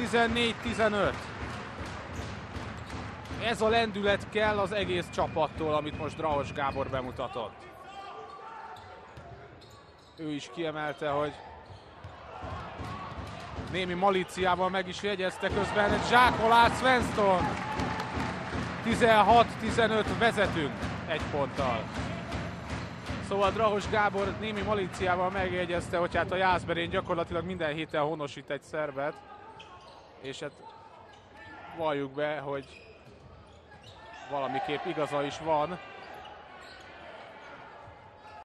14-15. Ez a lendület kell az egész csapattól, amit most Drahos Gábor bemutatott. Ő is kiemelte, hogy némi malíciával meg is jegyezte közben egy zsákolás Svensson. 16-15 vezetünk egy ponttal. Szóval Drahos Gábor némi malíciával megjegyezte, hogy hát a Jászberén gyakorlatilag minden héten honosít egy szervet. És hát valljuk be, hogy valamiképp igaza is van.